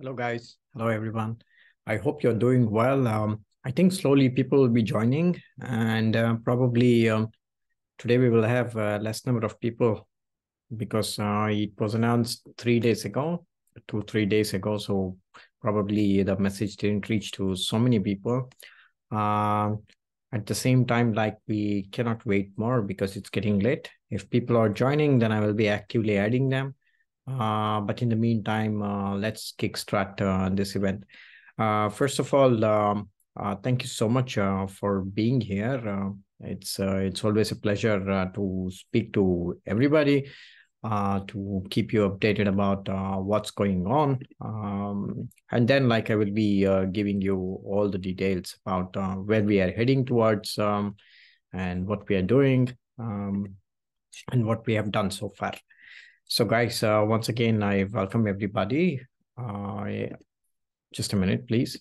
Hello, guys. Hello, everyone. I hope you're doing well. Um, I think slowly people will be joining, and uh, probably um, today we will have a less number of people because uh, it was announced three days ago, two, three days ago. So probably the message didn't reach to so many people. Uh, at the same time, like we cannot wait more because it's getting late. If people are joining, then I will be actively adding them. Uh, but in the meantime, uh, let's kickstart uh, this event. Uh, first of all, um, uh, thank you so much uh, for being here. it's it's always a pleasure to speak to everybody, to keep you updated about what's going on. Um, and then, like, I will be giving you all the details about where we are heading towards um, and what we are doing um, and what we have done so far. So guys, uh, once again, I welcome everybody. Uh, just a minute, please.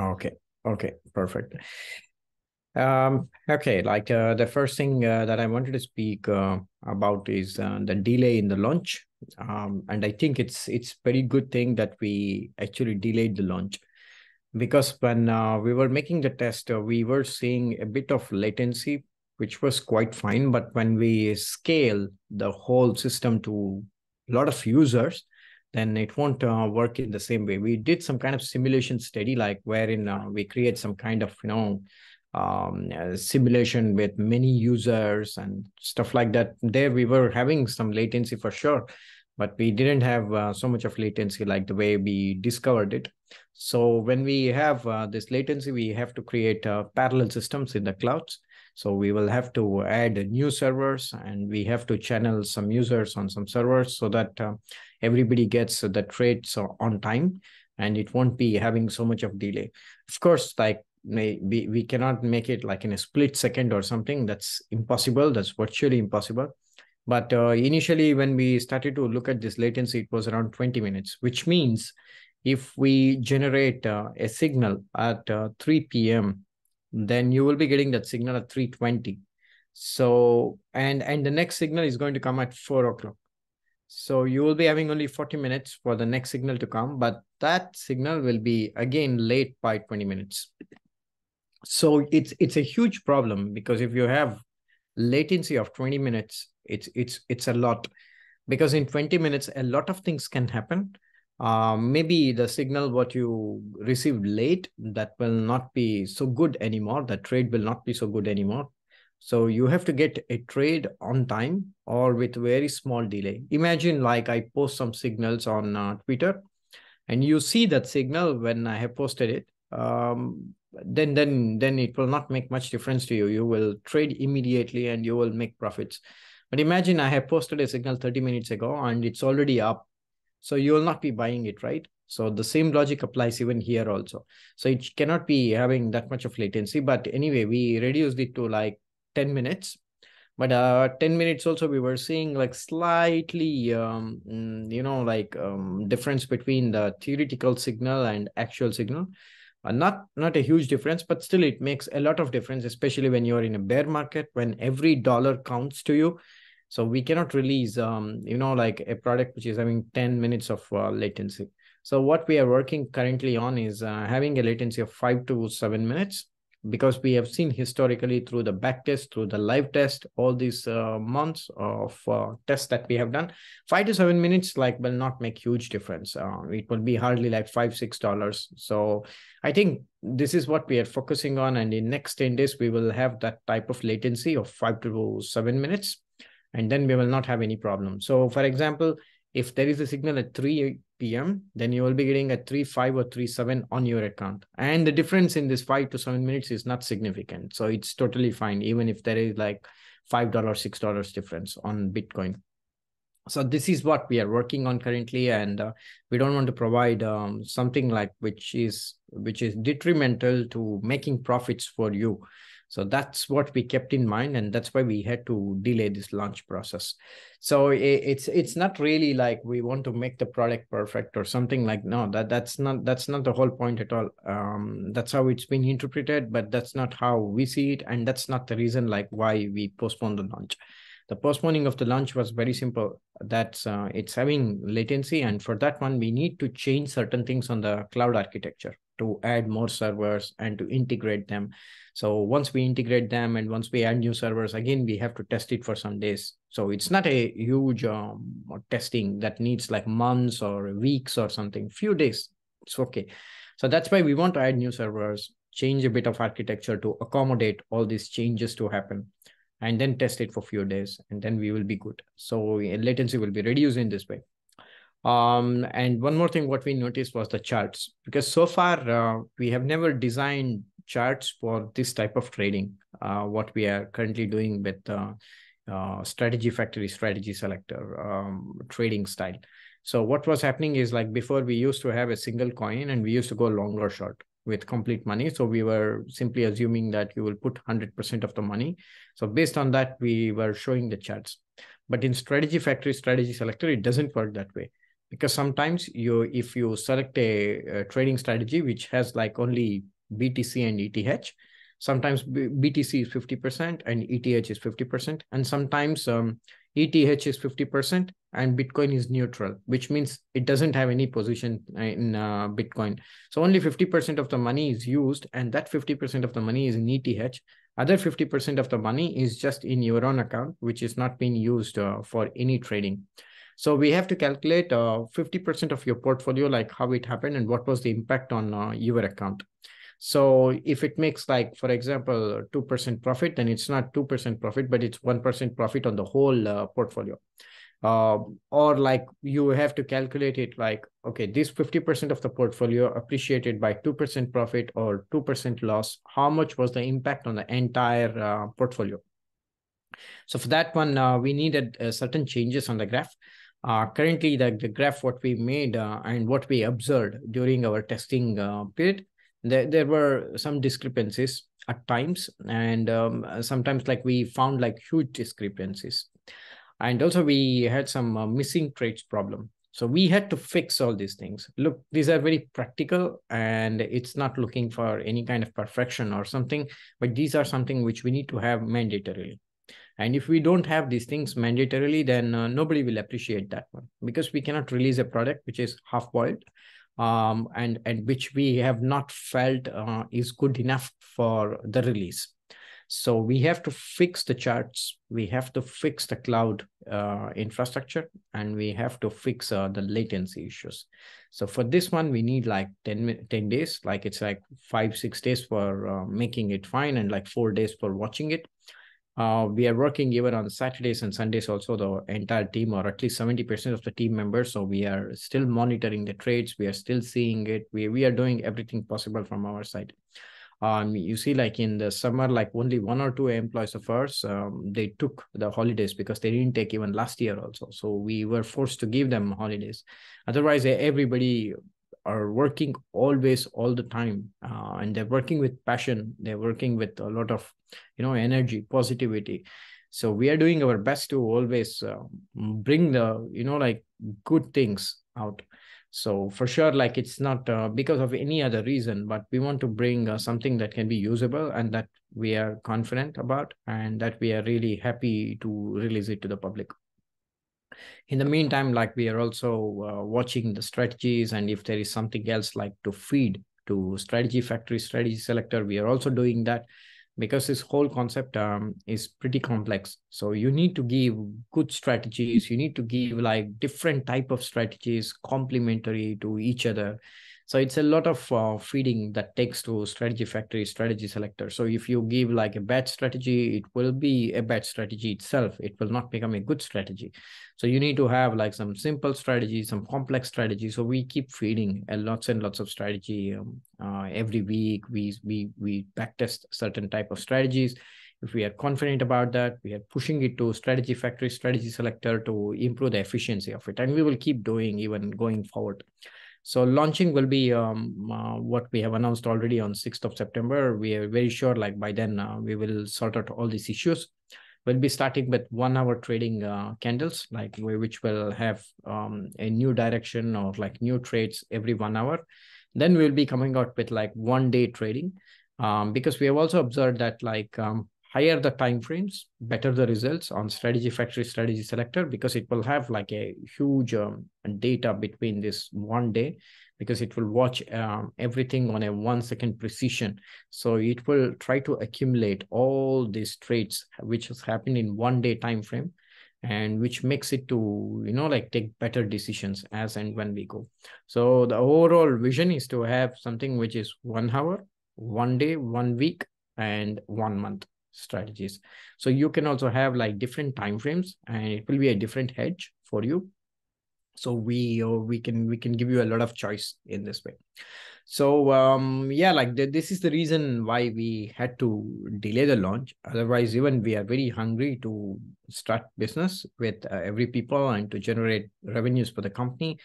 Okay, okay, perfect. Um, okay, like uh, the first thing uh, that I wanted to speak uh, about is uh, the delay in the launch. Um, and I think it's it's very good thing that we actually delayed the launch because when uh, we were making the test, uh, we were seeing a bit of latency which was quite fine. But when we scale the whole system to a lot of users, then it won't uh, work in the same way. We did some kind of simulation study, like wherein uh, we create some kind of, you know, um, simulation with many users and stuff like that. There we were having some latency for sure, but we didn't have uh, so much of latency like the way we discovered it. So when we have uh, this latency, we have to create uh, parallel systems in the clouds. So we will have to add new servers and we have to channel some users on some servers so that uh, everybody gets the trades on time and it won't be having so much of delay. Of course, like we, we cannot make it like in a split second or something. That's impossible. That's virtually impossible. But uh, initially, when we started to look at this latency, it was around 20 minutes, which means if we generate uh, a signal at uh, 3 p.m then you will be getting that signal at 320 so and and the next signal is going to come at 4 o'clock. So you will be having only 40 minutes for the next signal to come but that signal will be again late by 20 minutes. So it's it's a huge problem because if you have latency of 20 minutes it's it's it's a lot. Because in 20 minutes a lot of things can happen um, maybe the signal what you received late that will not be so good anymore the trade will not be so good anymore. So you have to get a trade on time or with very small delay. Imagine like i post some signals on uh, twitter and you see that signal when i have posted it um, then then then it will not make much difference to you. You will trade immediately and you will make profits. But imagine i have posted a signal 30 minutes ago and it's already up so you will not be buying it, right? So the same logic applies even here also. So it cannot be having that much of latency. But anyway, we reduced it to like 10 minutes. But uh, 10 minutes also, we were seeing like slightly, um, mm, you know, like um, difference between the theoretical signal and actual signal. Uh, not not a huge difference, but still it makes a lot of difference, especially when you're in a bear market, when every dollar counts to you so we cannot release, um, you know, like a product which is having 10 minutes of uh, latency. So what we are working currently on is uh, having a latency of five to seven minutes because we have seen historically through the back test, through the live test, all these uh, months of uh, tests that we have done, five to seven minutes like will not make huge difference. Uh, it will be hardly like five, six dollars. So I think this is what we are focusing on. And in next 10 days, we will have that type of latency of five to seven minutes and then we will not have any problem. So for example, if there is a signal at 3 p.m., then you will be getting a 3, 5 or 3, 7 on your account. And the difference in this 5 to 7 minutes is not significant. So it's totally fine, even if there is like $5, $6 difference on Bitcoin. So this is what we are working on currently, and uh, we don't want to provide um, something like which is which is detrimental to making profits for you. So that's what we kept in mind, and that's why we had to delay this launch process. So it's it's not really like we want to make the product perfect or something like no that that's not that's not the whole point at all. Um, that's how it's been interpreted, but that's not how we see it, and that's not the reason like why we postponed the launch. The postponing of the launch was very simple. That's uh, it's having latency, and for that one, we need to change certain things on the cloud architecture to add more servers and to integrate them. So once we integrate them and once we add new servers, again, we have to test it for some days. So it's not a huge um, testing that needs like months or weeks or something, few days. It's okay. So that's why we want to add new servers, change a bit of architecture to accommodate all these changes to happen and then test it for few days and then we will be good. So latency will be reduced in this way. Um, and one more thing, what we noticed was the charts, because so far uh, we have never designed charts for this type of trading, uh, what we are currently doing with uh, uh strategy factory, strategy selector, um, trading style. So what was happening is like before we used to have a single coin and we used to go long or short with complete money. So we were simply assuming that you will put 100% of the money. So based on that, we were showing the charts. But in strategy factory, strategy selector, it doesn't work that way because sometimes you if you select a, a, trading strategy which has like only btc and eth sometimes btc is 50% and eth is 50% and sometimes um, eth is 50% and bitcoin is neutral which means it doesn't have any position in uh, bitcoin. So only 50% of the money is used and that 50% of the money is in eth other 50% of the money is just in your own account which is not being used uh, for any trading so we have to calculate 50% uh, of your portfolio, like how it happened and what was the impact on uh, your account. So if it makes like, for example, 2% profit, then it's not 2% profit, but it's 1% profit on the whole uh, portfolio. Uh, or like you have to calculate it like, okay, this 50% of the portfolio appreciated by 2% profit or 2% loss, how much was the impact on the entire uh, portfolio? So for that one, uh, we needed certain changes on the graph. Uh, currently, the, the graph what we made uh, and what we observed during our testing uh, period, there, there were some discrepancies at times. And um, sometimes like we found like huge discrepancies. And also we had some uh, missing traits problem. So we had to fix all these things. Look, these are very practical and it's not looking for any kind of perfection or something, but these are something which we need to have mandatorily. And if we don't have these things mandatorily, then uh, nobody will appreciate that one because we cannot release a product which is half boiled um, and, and which we have not felt uh, is good enough for the release. So we have to fix the charts, we have to fix the cloud uh, infrastructure, and we have to fix uh, the latency issues. So for this one, we need like 10, 10 days, like it's like five, six days for uh, making it fine and like four days for watching it. Uh, we are working even on Saturdays and Sundays also, the entire team, or at least 70% of the team members. So we are still monitoring the trades. We are still seeing it. We, we are doing everything possible from our side. Um, you see, like in the summer, like only one or two employees of ours, um, they took the holidays because they didn't take even last year also. So we were forced to give them holidays. Otherwise, everybody are working always all the time uh, and they're working with passion. They're working with a lot of you know energy positivity. So we are doing our best to always uh, bring the you know like good things out. So for sure like it's not uh, because of any other reason but we want to bring uh, something that can be usable and that we are confident about and that we are really happy to release it to the public in the meantime like we are also uh, watching the strategies and if there is something else like to feed to strategy factory strategy selector we are also doing that because this whole concept um, is pretty complex. So you need to give good strategies. You need to give like different type of strategies complementary to each other so it's a lot of uh, feeding that takes to strategy factory, strategy selector. So if you give like a bad strategy, it will be a bad strategy itself. It will not become a good strategy. So you need to have like some simple strategy, some complex strategy. So we keep feeding a lots and lots of strategy um, uh, every week. We we we backtest certain type of strategies. If we are confident about that, we are pushing it to strategy factory, strategy selector to improve the efficiency of it, and we will keep doing even going forward. So launching will be um, uh, what we have announced already on 6th of September. We are very sure like by then uh, we will sort out all these issues. We'll be starting with one hour trading uh, candles, like which will have um, a new direction or like new trades every one hour. Then we'll be coming out with like one day trading um, because we have also observed that like um, higher the time frames better the results on strategy factory strategy selector because it will have like a huge um, data between this one day because it will watch um, everything on a one second precision. So it will try to accumulate all these traits which has happened in one day time frame and which makes it to you know like take better decisions as and when we go. So the overall vision is to have something which is one hour one day one week and one month strategies. So you can also have like different time frames and it will be a different hedge for you. So we uh, we can we can give you a lot of choice in this way. So um yeah like th- this is the reason why we had to delay the launch. Otherwise even we are very hungry to start business with uh, every people and to generate revenues for the company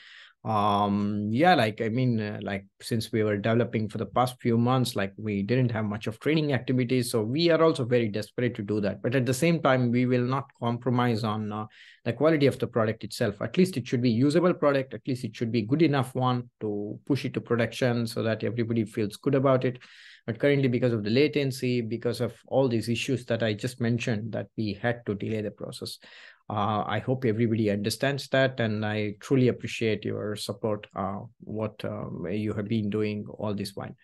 um yeah like i mean uh, like since we were developing for the past few months like we didn't have much of training activities so we are also very desperate to do that. But at the same time we will not compromise on uh, the quality of the product itself. At least it should be usable product at least it should be good enough one to push it to production so that everybody feels good about it. But currently because of the latency because of all these issues that i just mentioned that we had to delay the process uh, I hope everybody understands that, and I truly appreciate your support. Uh, what uh, you have been doing all this while,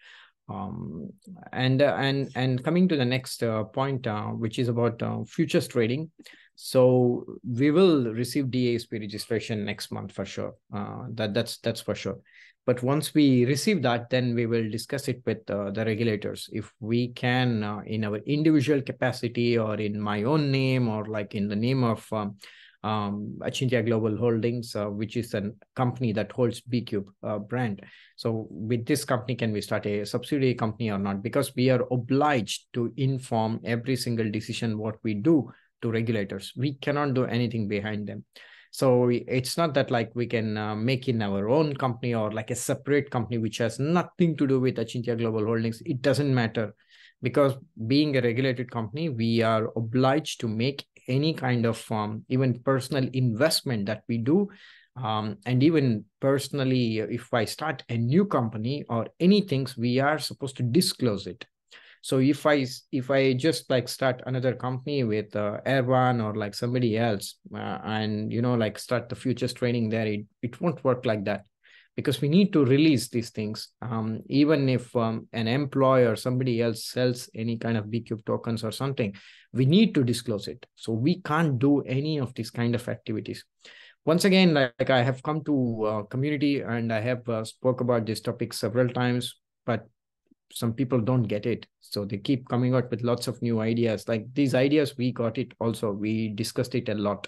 um, and uh, and and coming to the next uh, point, uh, which is about futures trading. So we will receive DASP registration next month for sure. that that's that's for sure. But once we receive that, then we will discuss it with uh, the regulators. If we can, uh, in our individual capacity or in my own name or like in the name of um, um, Global Holdings, uh, which is a company that holds BCube uh, brand. So with this company, can we start a subsidiary company or not? Because we are obliged to inform every single decision what we do to regulators. We cannot do anything behind them. So it's not that like we can uh, make in our own company or like a separate company which has nothing to do with Achintya Global Holdings. It doesn't matter because being a regulated company, we are obliged to make any kind of um, even personal investment that we do. Um, and even personally, if I start a new company or anything, we are supposed to disclose it so if i if i just like start another company with uh, Erwan or like somebody else uh, and you know like start the futures training there it, it won't work like that because we need to release these things. Um, even if um, an employer or somebody else sells any kind of bcube tokens or something we need to disclose it. So we can't do any of these kind of activities. Once again like i have come to uh, community and i have uh, spoke about this topic several times but some people don't get it. So they keep coming out with lots of new ideas. Like these ideas we got it also. We discussed it a lot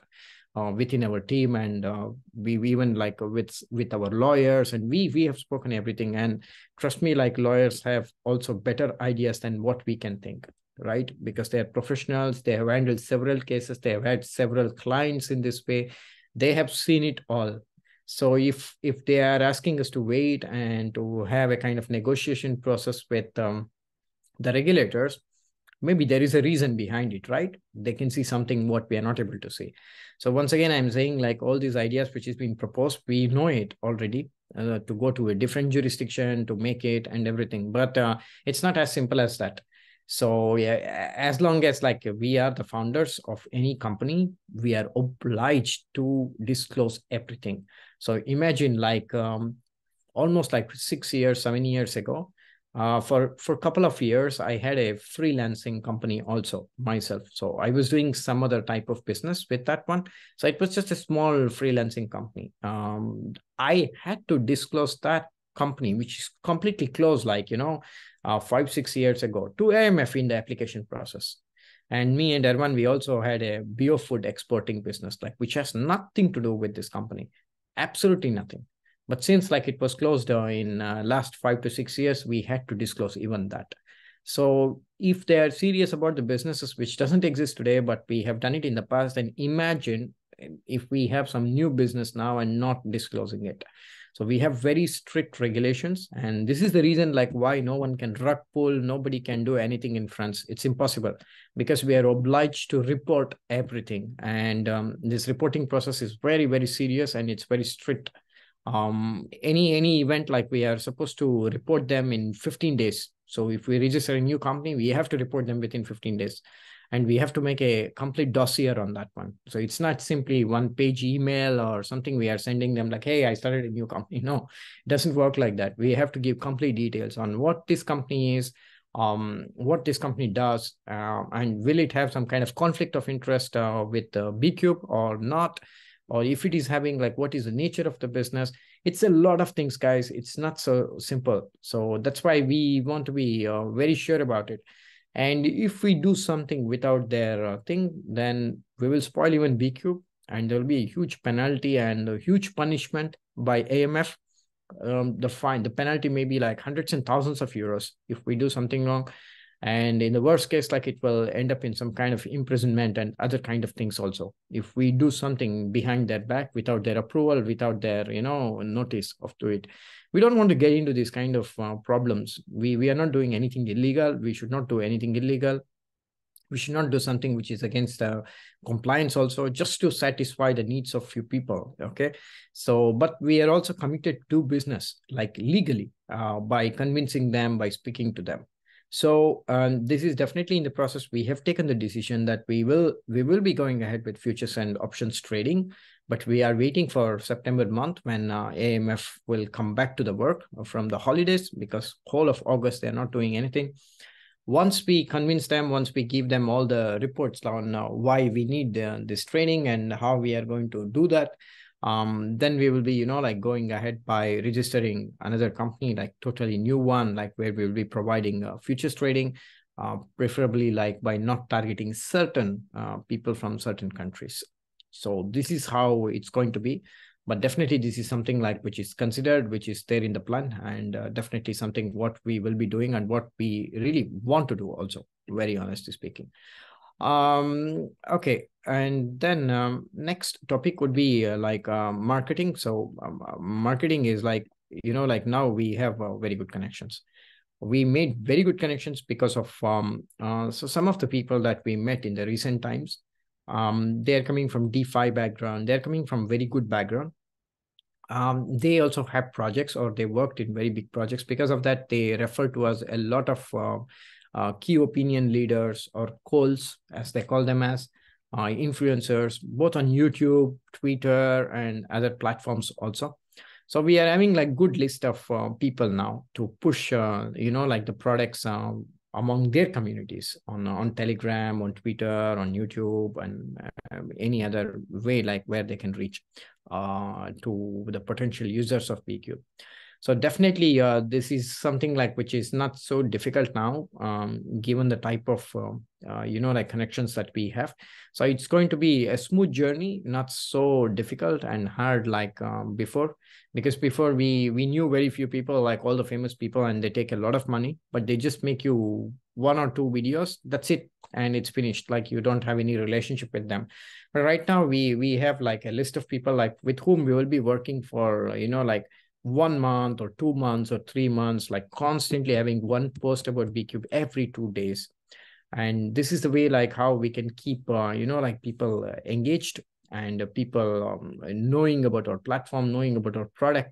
uh, within our team and uh, we, even like with with our lawyers and we we have spoken everything. And trust me like lawyers have also better ideas than what we can think right? Because they are professionals. They have handled several cases. They have had several clients in this way. They have seen it all. So if if they are asking us to wait and to have a kind of negotiation process with um, the regulators, maybe there is a reason behind it, right? They can see something what we are not able to see. So once again, I'm saying like all these ideas which is being proposed, we know it already uh, to go to a different jurisdiction to make it and everything, but uh, it's not as simple as that. So yeah, as long as like we are the founders of any company, we are obliged to disclose everything. So imagine like um, almost like six years, seven years ago, uh, for for a couple of years, I had a freelancing company also myself. So I was doing some other type of business with that one. So it was just a small freelancing company. Um, I had to disclose that company, which is completely closed, like you know, uh, five six years ago, to AMF in the application process. And me and Erwan, we also had a bio food exporting business, like which has nothing to do with this company absolutely nothing but since like it was closed uh, in uh, last five to six years we had to disclose even that so if they are serious about the businesses which doesn't exist today but we have done it in the past then imagine if we have some new business now and not disclosing it so we have very strict regulations, and this is the reason like why no one can rug pull, nobody can do anything in France. It's impossible because we are obliged to report everything, and um, this reporting process is very very serious and it's very strict. Um, any any event like we are supposed to report them in 15 days. So if we register a new company, we have to report them within 15 days. And we have to make a complete dossier on that one. So it's not simply one page email or something we are sending them like hey i started a new company. No it doesn't work like that. We have to give complete details on what this company is um, what this company does uh, and will it have some kind of conflict of interest uh, with uh, bcube or not or if it is having like what is the nature of the business it's a lot of things guys. It's not so simple. So that's why we want to be uh, very sure about it. And if we do something without their uh, thing then we will spoil even bcube and there will be a huge penalty and a huge punishment by amf um, the fine the penalty may be like hundreds and thousands of euros if we do something wrong and in the worst case like it will end up in some kind of imprisonment and other kind of things also. If we do something behind their back without their approval without their you know notice of to it we don't want to get into these kind of uh, problems. We we are not doing anything illegal. We should not do anything illegal. We should not do something which is against uh, compliance also just to satisfy the needs of few people okay? So but we are also committed to business like legally uh, by convincing them by speaking to them so um, this is definitely in the process. We have taken the decision that we will we will be going ahead with futures and options trading, but we are waiting for September month when uh, AMF will come back to the work from the holidays because whole of August they're not doing anything. Once we convince them, once we give them all the reports on uh, why we need uh, this training and how we are going to do that, um, then we will be, you know, like going ahead by registering another company, like totally new one, like where we will be providing uh, futures trading, uh, preferably like by not targeting certain uh, people from certain countries. So this is how it's going to be. But definitely this is something like which is considered, which is there in the plan and uh, definitely something what we will be doing and what we really want to do also, very honestly speaking. Um, okay, and then um, next topic would be uh, like uh, marketing. So um, uh, marketing is like you know like now we have uh, very good connections. We made very good connections because of um, uh, so some of the people that we met in the recent times. Um, they're coming from DeFi background. They're coming from very good background. Um, they also have projects or they worked in very big projects. Because of that, they refer to us a lot of uh, key opinion leaders or KOLs, as they call them as, uh, influencers, both on YouTube, Twitter, and other platforms also. So we are having like good list of uh, people now to push, uh, you know, like the products um, among their communities on on Telegram, on Twitter, on YouTube, and uh, any other way like where they can reach uh, to the potential users of BCube so definitely uh, this is something like which is not so difficult now um, given the type of uh, uh, you know like connections that we have. So it's going to be a smooth journey not so difficult and hard like um, before. Because before we we knew very few people like all the famous people and they take a lot of money but they just make you one or two videos. That's it. And it's finished. Like you don't have any relationship with them. But right now we we have like a list of people like with whom we will be working for you know like one month or two months or three months, like constantly having one post about BCube every two days. And this is the way like how we can keep, uh, you know, like people uh, engaged and people um, knowing about our platform, knowing about our product.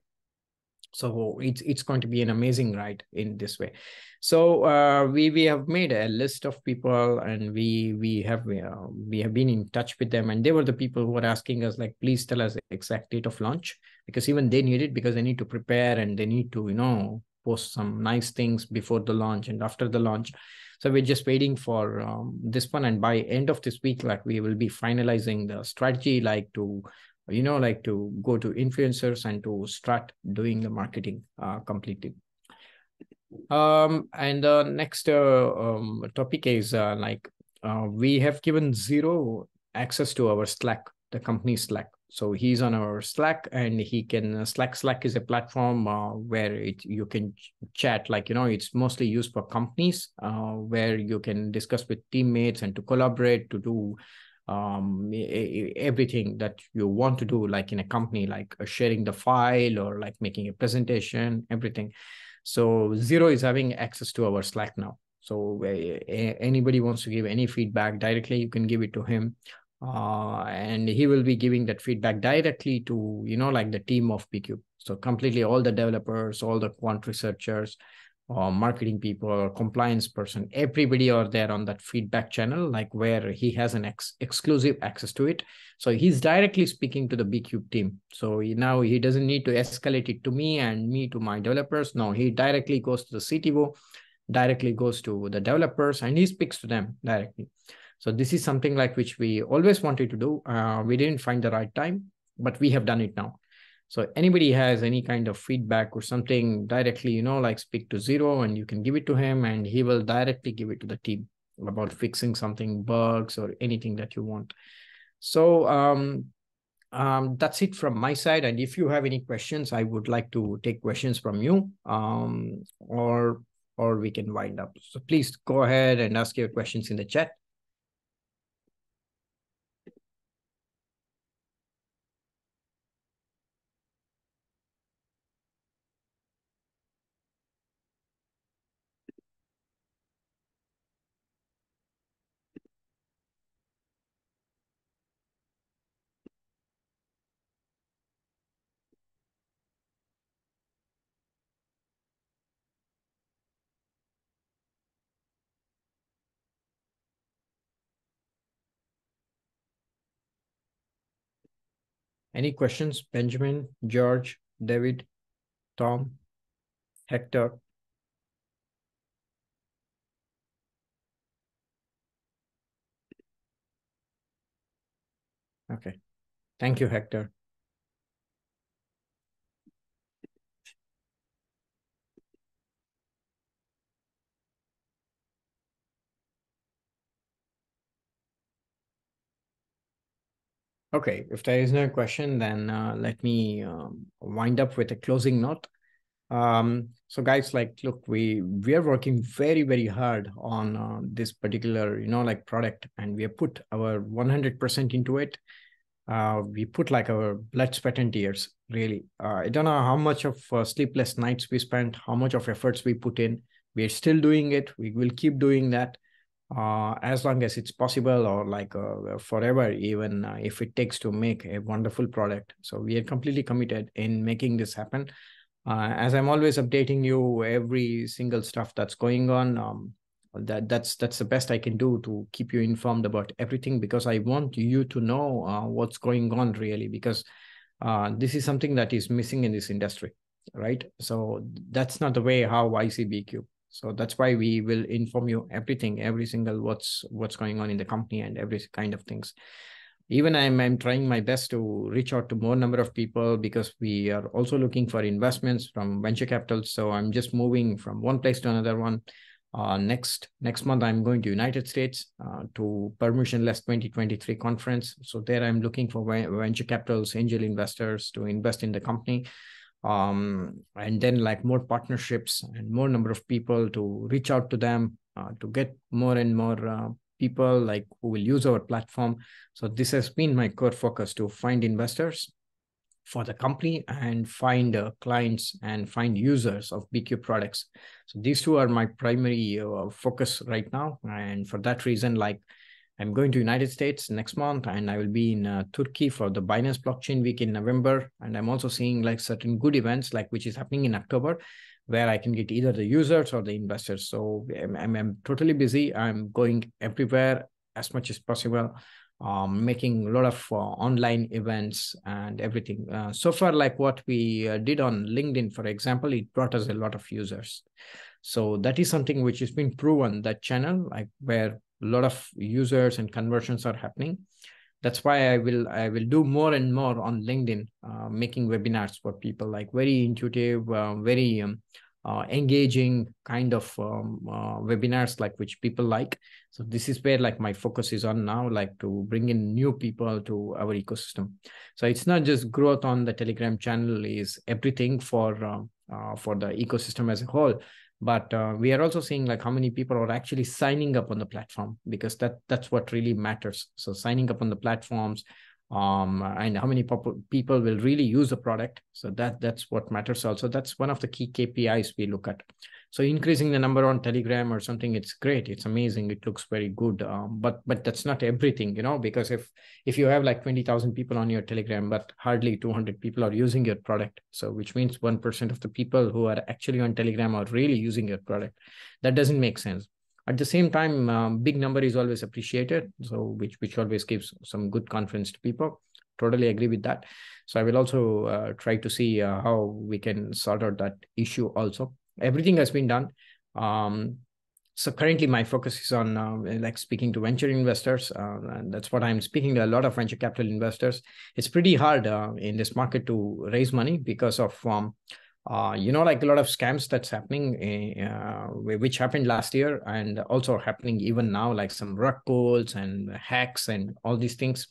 So it's it's going to be an amazing ride in this way. So uh, we we have made a list of people, and we we have uh, we have been in touch with them, and they were the people who were asking us like, please tell us the exact date of launch, because even they need it because they need to prepare and they need to you know post some nice things before the launch and after the launch. So we're just waiting for um, this one, and by end of this week, like we will be finalizing the strategy, like to you know like to go to influencers and to start doing the marketing uh, completely um, and the next uh, um, topic is uh, like uh, we have given zero access to our Slack, the company Slack. So he's on our Slack, and he can uh, Slack. Slack is a platform uh, where it you can chat. Like you know, it's mostly used for companies uh, where you can discuss with teammates and to collaborate to do um everything that you want to do like in a company like uh, sharing the file or like making a presentation everything so Zero is having access to our Slack now. So anybody wants to give any feedback directly, you can give it to him. Uh, and he will be giving that feedback directly to, you know, like the team of BCube. So completely all the developers, all the quant researchers, or marketing people or compliance person everybody are there on that feedback channel like where he has an ex- exclusive access to it. So he's directly speaking to the bcube team. So he, now he doesn't need to escalate it to me and me to my developers. No he directly goes to the cto directly goes to the developers and he speaks to them directly. So this is something like which we always wanted to do. Uh, we didn't find the right time but we have done it now so anybody has any kind of feedback or something directly, you know, like speak to Zero and you can give it to him and he will directly give it to the team about fixing something, bugs or anything that you want. So um, um, that's it from my side. And if you have any questions, I would like to take questions from you um, or or we can wind up. So please go ahead and ask your questions in the chat. Any questions? Benjamin, George, David, Tom, Hector? Okay. Thank you, Hector. Okay, if there is no question, then uh, let me um, wind up with a closing note. Um, so guys, like, look, we we are working very very hard on uh, this particular, you know, like product, and we have put our 100% into it. Uh, we put like our blood, sweat, and tears. Really, uh, I don't know how much of uh, sleepless nights we spent, how much of efforts we put in. We are still doing it. We will keep doing that uh, as long as it's possible or like uh, forever even uh, if it takes to make a wonderful product. So we are completely committed in making this happen. Uh, as i'm always updating you every single stuff that's going on um, that that's that's the best i can do to keep you informed about everything because i want you to know uh, what's going on really because uh, this is something that is missing in this industry right? So that's not the way how i bcube so that's why we will inform you everything every single what's what's going on in the company and every kind of things. Even i'm i'm trying my best to reach out to more number of people because we are also looking for investments from venture capital. So i'm just moving from one place to another one. Uh, next next month i'm going to united states uh, to permissionless 2023 conference. So there i'm looking for venture capitals angel investors to invest in the company um, and then like more partnerships and more number of people to reach out to them uh, to get more and more uh, people like who will use our platform. So this has been my core focus to find investors for the company and find uh, clients and find users of BCube products. So these two are my primary uh, focus right now. And for that reason like I'm going to United States next month, and I will be in uh, Turkey for the Binance Blockchain Week in November. And I'm also seeing like certain good events, like which is happening in October, where I can get either the users or the investors. So I'm, I'm, I'm totally busy. I'm going everywhere as much as possible, um, making a lot of uh, online events and everything. Uh, so far, like what we uh, did on LinkedIn, for example, it brought us a lot of users. So that is something which has been proven that channel, like where a lot of users and conversions are happening. That's why i will i will do more and more on linkedin uh, making webinars for people like very intuitive uh, very um, uh, engaging kind of um, uh, webinars like which people like. So this is where like my focus is on now like to bring in new people to our ecosystem. So it's not just growth on the telegram channel is everything for um, uh, for the ecosystem as a whole but uh, we are also seeing like how many people are actually signing up on the platform because that that's what really matters so signing up on the platforms um, and how many people will really use the product. So that that's what matters. Also, that's one of the key KPIs we look at. So increasing the number on Telegram or something, it's great. It's amazing. It looks very good. Um, but but that's not everything, you know, because if if you have like twenty thousand people on your Telegram, but hardly two hundred people are using your product, so which means one percent of the people who are actually on Telegram are really using your product. That doesn't make sense at the same time um, big number is always appreciated so which which always gives some good confidence to people totally agree with that so i will also uh, try to see uh, how we can sort out that issue also everything has been done um, so currently my focus is on uh, like speaking to venture investors uh, and that's what i'm speaking to a lot of venture capital investors it's pretty hard uh, in this market to raise money because of um, uh, you know, like a lot of scams that's happening, uh, which happened last year and also happening even now, like some rug pulls and hacks and all these things.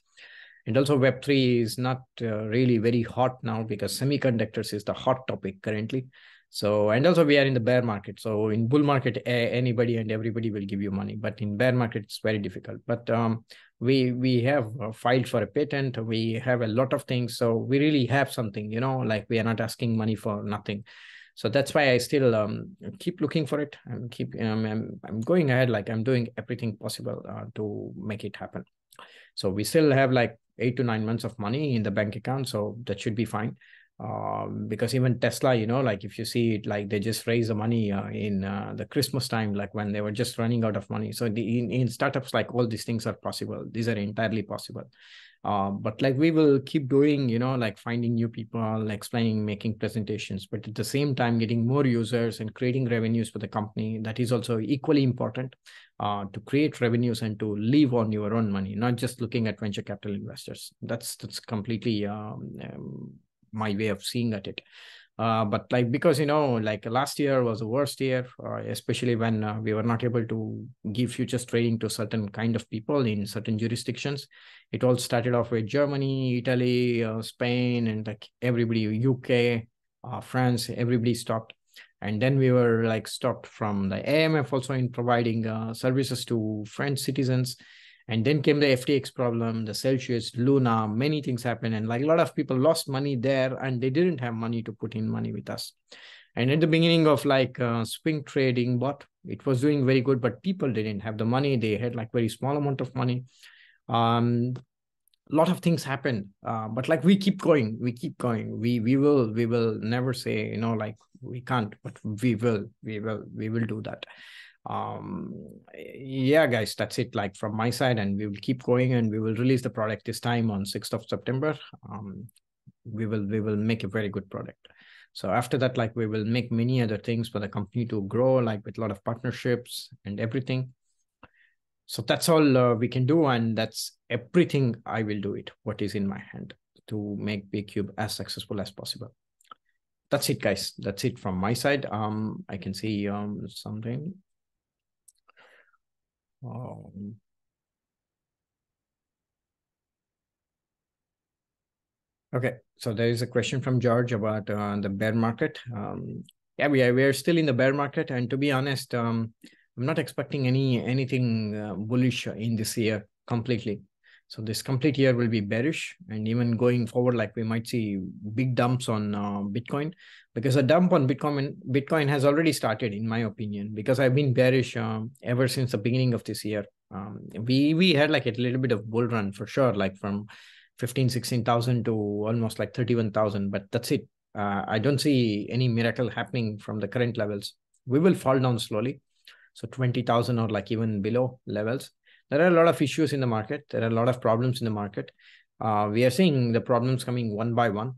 And also Web3 is not uh, really very hot now because semiconductors is the hot topic currently. So, and also we are in the bear market. So in bull market, anybody and everybody will give you money, but in bear market, it's very difficult. But um, we we have uh, filed for a patent. We have a lot of things. So we really have something, you know, like we are not asking money for nothing. So that's why I still um, keep looking for it and keep, um, I'm, I'm going ahead, like I'm doing everything possible uh, to make it happen. So we still have like eight to nine months of money in the bank account. So that should be fine um, because even Tesla, you know, like if you see it, like they just raise the money uh, in uh, the Christmas time, like when they were just running out of money. So the, in, in startups, like all these things are possible. These are entirely possible. Uh, but like we will keep doing, you know, like finding new people, explaining, making presentations, but at the same time, getting more users and creating revenues for the company. That is also equally important uh, to create revenues and to live on your own money, not just looking at venture capital investors. That's that's completely um, um, my way of seeing at it. Uh, but like because you know like last year was the worst year uh, especially when uh, we were not able to give futures trading to certain kind of people in certain jurisdictions. It all started off with germany italy uh, spain and like everybody uk uh, france everybody stopped. And then we were like stopped from the amf also in providing uh, services to french citizens and then came the ftx problem the celsius luna many things happened. And like a lot of people lost money there and they didn't have money to put in money with us. And at the beginning of like uh, swing trading but it was doing very good but people didn't have the money. They had like very small amount of money. Um a lot of things happened, uh, but like we keep going we keep going. We we will we will never say you know like we can't but we will we will we will do that um yeah guys that's it like from my side and we will keep going and we will release the product this time on 6th of september. Um we will we will make a very good product. So after that like we will make many other things for the company to grow like with a lot of partnerships and everything. So that's all uh, we can do and that's everything i will do it what is in my hand to make bcube as successful as possible. That's it guys. That's it from my side. Um i can see um something um, okay, so there is a question from George about uh, the bear market. Um, yeah, we are we are still in the bear market, and to be honest, um, I'm not expecting any anything uh, bullish in this year completely. So this complete year will be bearish, and even going forward, like we might see big dumps on uh, Bitcoin, because a dump on Bitcoin Bitcoin has already started, in my opinion. Because I've been bearish um, ever since the beginning of this year. Um, we we had like a little bit of bull run for sure, like from 15, 16,000 to almost like 31,000, but that's it. Uh, I don't see any miracle happening from the current levels. We will fall down slowly. So 20,000 or like even below levels there are a lot of issues in the market. There are a lot of problems in the market. Uh, we are seeing the problems coming one by one.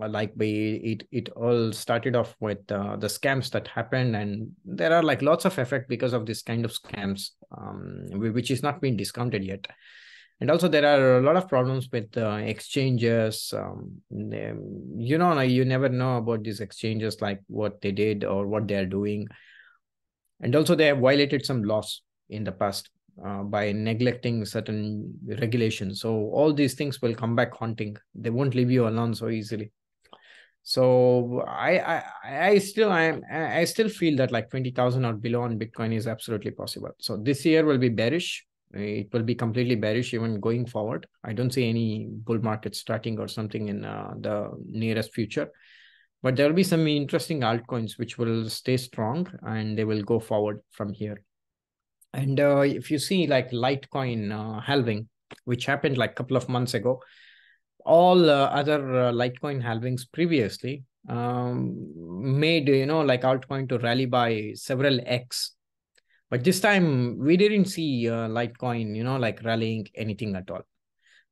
Uh, like we, it it all started off with uh, the scams that happened, and there are like lots of effect because of this kind of scams, um, which is not being discounted yet. And also there are a lot of problems with uh, exchanges. Um, you know, you never know about these exchanges, like what they did or what they are doing. And also they have violated some laws in the past uh, by neglecting certain regulations. So all these things will come back haunting. They won't leave you alone so easily. So I I, I still I am I still feel that like twenty thousand or below on Bitcoin is absolutely possible. So this year will be bearish. It will be completely bearish even going forward. I don't see any bull market starting or something in uh, the nearest future. But there will be some interesting altcoins which will stay strong and they will go forward from here. And uh, if you see like Litecoin uh, halving, which happened like a couple of months ago, all uh, other uh, Litecoin halvings previously um, made, you know, like altcoin to rally by several X. But this time we didn't see uh, Litecoin, you know, like rallying anything at all.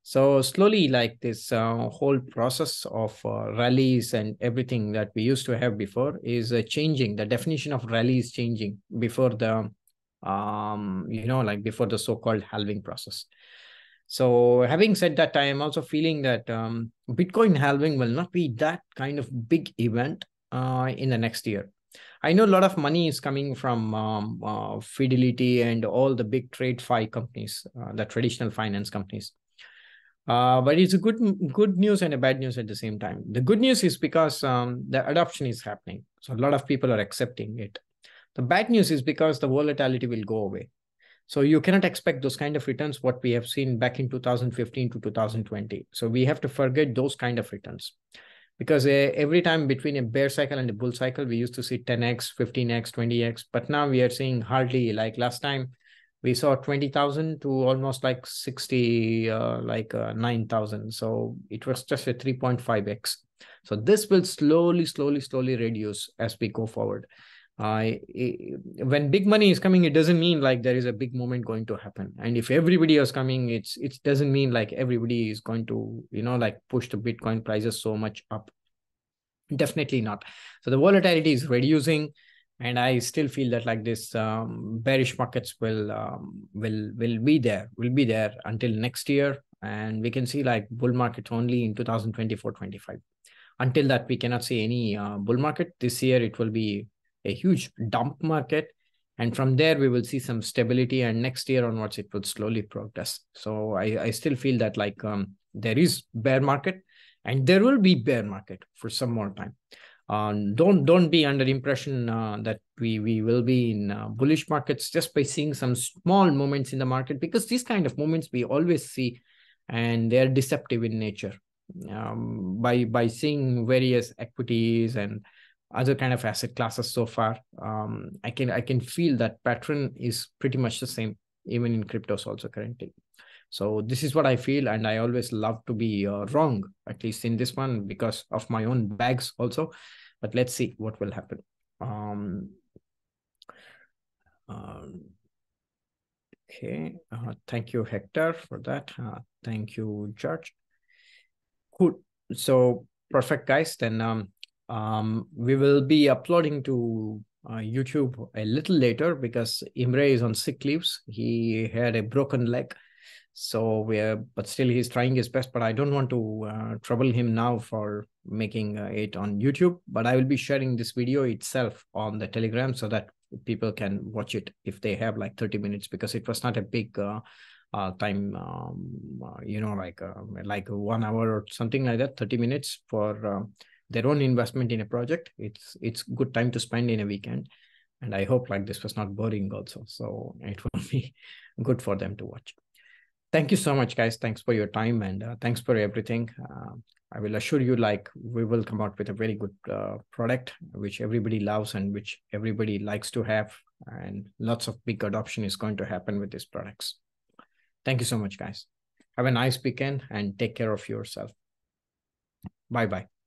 So slowly, like this uh, whole process of rallies and everything that we used to have before is changing. The definition of rally is changing before the, um, you know, like before the so-called halving process. So having said that, I am also feeling that um, Bitcoin halving will not be that kind of big event uh, in the next year. I know a lot of money is coming from um, uh, Fidelity and all the big TradFi companies, uh, the traditional finance companies. Uh, but it's a good good news and a bad news at the same time. The good news is because um, the adoption is happening, so a lot of people are accepting it. The bad news is because the volatility will go away. So you cannot expect those kind of returns what we have seen back in 2015 to 2020. So we have to forget those kind of returns because uh, every time between a bear cycle and a bull cycle, we used to see 10x, 15x, 20x, but now we are seeing hardly like last time we saw 20,000 to almost like 60, uh, like uh, 9,000. So it was just a 3.5x. So this will slowly, slowly, slowly reduce as we go forward uh, when big money is coming it doesn't mean like there is a big moment going to happen. And if everybody is coming it's it doesn't mean like everybody is going to you know like push the bitcoin prices so much up. Definitely not. So the volatility is reducing and i still feel that like this um, bearish markets will um, will will be there will be there until next year. And we can see like bull market only in 2024 25 until that we cannot see any uh, bull market. This year it will be a huge dump market. And from there, we will see some stability. And next year onwards, it will slowly progress. So I, I still feel that like um, there is bear market and there will be bear market for some more time. Um, don't don't be under impression uh, that we we will be in uh, bullish markets just by seeing some small moments in the market because these kind of moments we always see and they're deceptive in nature um, by by seeing various equities and other kind of asset classes so far um, i can i can feel that pattern is pretty much the same even in cryptos also currently. So this is what i feel and i always love to be uh, wrong at least in this one because of my own bags also. But let's see what will happen. Um, um okay uh, thank you hector for that. Uh, thank you george. Cool. So perfect guys. Then um um, we will be uploading to uh, YouTube a little later because Imre is on sick leaves. He had a broken leg. So we are, but still he's trying his best. But I don't want to uh, trouble him now for making uh, it on YouTube. But I will be sharing this video itself on the Telegram so that people can watch it if they have like 30 minutes because it was not a big uh, uh, time, um, uh, you know, like uh, like one hour or something like that, 30 minutes for um, their own investment in a project it's it's good time to spend in a weekend. And i hope like this was not boring also. So it will be good for them to watch. Thank you so much guys. Thanks for your time and uh, thanks for everything. Uh, i will assure you like we will come out with a very good uh, product which everybody loves and which everybody likes to have. And lots of big adoption is going to happen with these products. Thank you so much guys. Have a nice weekend and take care of yourself. Bye bye